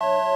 you